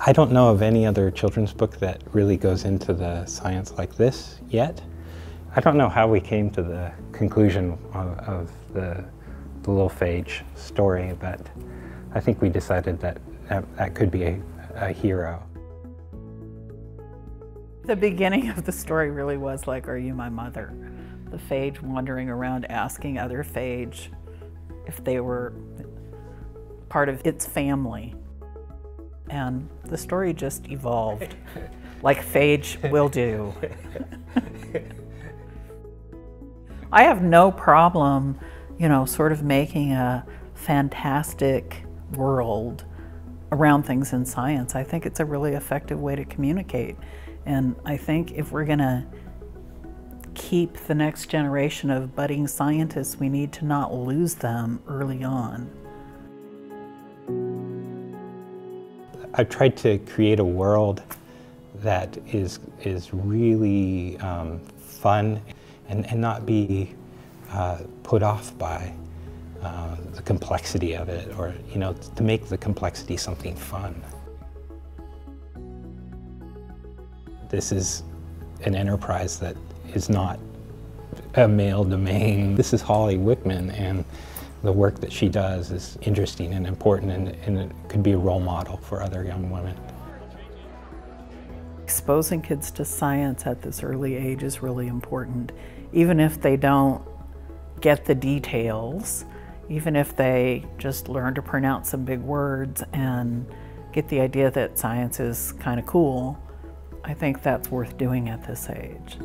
I don't know of any other children's book that really goes into the science like this yet. I don't know how we came to the conclusion of, of the, the little phage story, but I think we decided that that, that could be a, a hero. The beginning of the story really was like, Are you my mother? The phage wandering around asking other phage if they were part of its family. And the story just evolved, like phage will do. I have no problem, you know, sort of making a fantastic world around things in science. I think it's a really effective way to communicate. And I think if we're going to keep the next generation of budding scientists, we need to not lose them early on. I've tried to create a world that is, is really um, fun and, and not be uh, put off by uh, the complexity of it or, you know, to make the complexity something fun. This is an enterprise that is not a male domain. This is Holly Wichman and the work that she does is interesting and important and, and it could be a role model for other young women. Exposing kids to science at this early age is really important. Even if they don't get the details, even if they just learn to pronounce some big words and get the idea that science is kind of cool, I think that's worth doing at this age.